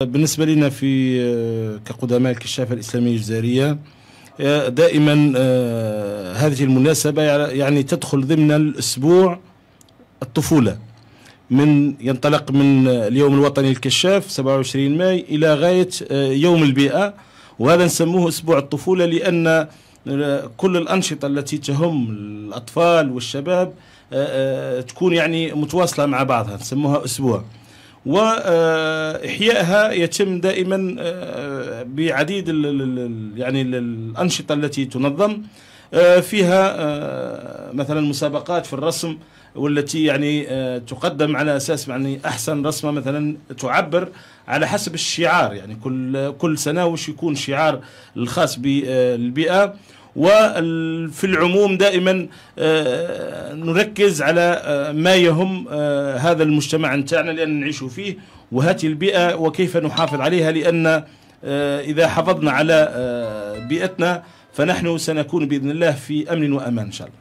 بالنسبة لنا في آه، كقدماء الكشافة الإسلامية الجزائرية آه، دائما آه، هذه المناسبة يعني تدخل ضمن الأسبوع الطفولة من ينطلق من اليوم الوطني للكشاف 27 ماي إلى غاية يوم البيئة وهذا نسموه أسبوع الطفولة لأن كل الأنشطة التي تهم الأطفال والشباب تكون يعني متواصلة مع بعضها نسموها أسبوع. وإحيائها يتم دائما آه، بعديد يعني الأنشطة التي تنظم آه، فيها آه، مثلا مسابقات في الرسم والتي يعني تقدم على أساس يعني أحسن رسمة مثلا تعبر على حسب الشعار. يعني كل كل سنة وش يكون شعار الخاص بالبيئة. وفي العموم دائما آه، نركز على آه، ما يهم آه، هذا المجتمع نتاعنا لأن نعيش فيه وهذه البيئة وكيف نحافظ عليها لأن إذا حافظنا على بيئتنا فنحن سنكون بإذن الله في أمن وأمان إن شاء الله.